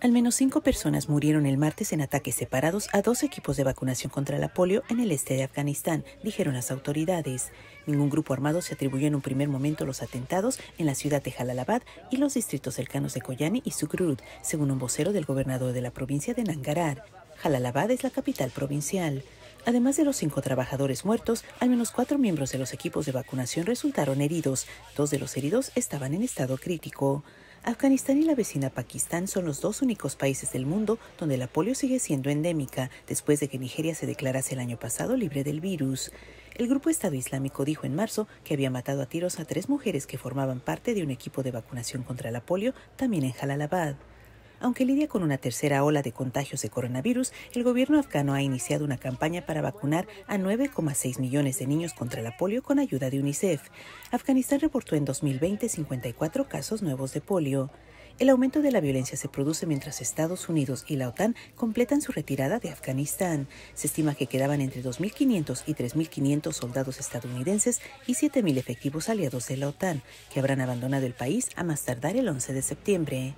Al menos cinco personas murieron el martes en ataques separados a dos equipos de vacunación contra la polio en el este de Afganistán, dijeron las autoridades. Ningún grupo armado se atribuyó en un primer momento los atentados en la ciudad de Jalalabad y los distritos cercanos de Koyani y Sukrut, según un vocero del gobernador de la provincia de Nangarhar. Jalalabad es la capital provincial. Además de los cinco trabajadores muertos, al menos cuatro miembros de los equipos de vacunación resultaron heridos. Dos de los heridos estaban en estado crítico. Afganistán y la vecina Pakistán son los dos únicos países del mundo donde la polio sigue siendo endémica, después de que Nigeria se declarase el año pasado libre del virus. El grupo Estado Islámico dijo en marzo que había matado a tiros a tres mujeres que formaban parte de un equipo de vacunación contra la polio, también en Jalalabad. Aunque lidia con una tercera ola de contagios de coronavirus, el gobierno afgano ha iniciado una campaña para vacunar a 9,6 millones de niños contra la polio con ayuda de UNICEF. Afganistán reportó en 2020 54 casos nuevos de polio. El aumento de la violencia se produce mientras Estados Unidos y la OTAN completan su retirada de Afganistán. Se estima que quedaban entre 2.500 y 3.500 soldados estadounidenses y 7.000 efectivos aliados de la OTAN, que habrán abandonado el país a más tardar el 11 de septiembre.